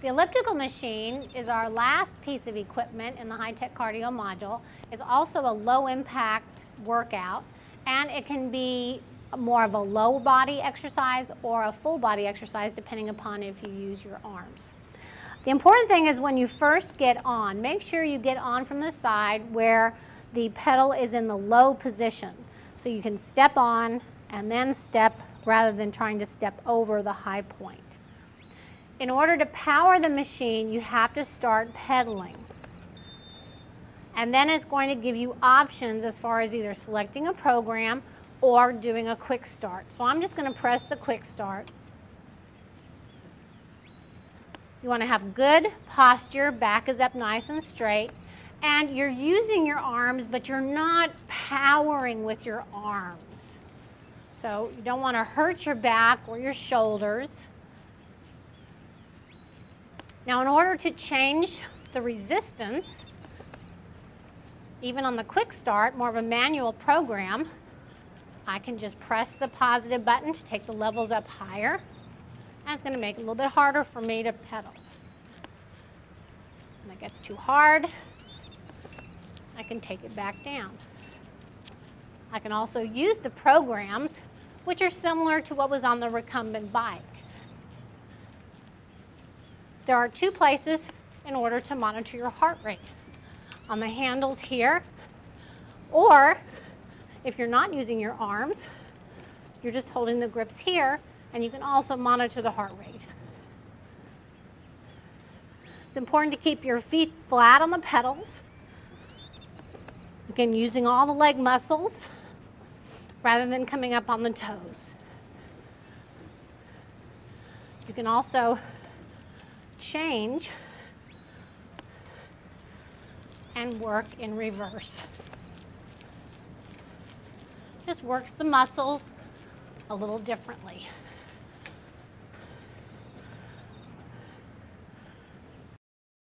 The elliptical machine is our last piece of equipment in the high-tech cardio module. It's also a low impact workout and it can be more of a low body exercise or a full body exercise depending upon if you use your arms. The important thing is when you first get on, make sure you get on from the side where the pedal is in the low position. So you can step on and then step rather than trying to step over the high point. In order to power the machine, you have to start pedaling. And then it's going to give you options as far as either selecting a program or doing a quick start. So I'm just going to press the quick start. You want to have good posture, back is up nice and straight. And you're using your arms, but you're not powering with your arms. So you don't want to hurt your back or your shoulders. Now in order to change the resistance, even on the quick start, more of a manual program, I can just press the positive button to take the levels up higher. It's going to make it a little bit harder for me to pedal. When it gets too hard, I can take it back down. I can also use the programs, which are similar to what was on the recumbent bike. There are two places in order to monitor your heart rate. On the handles here, or if you're not using your arms, you're just holding the grips here, and you can also monitor the heart rate. It's important to keep your feet flat on the pedals. Again, using all the leg muscles rather than coming up on the toes. You can also change and work in reverse. Just works the muscles a little differently.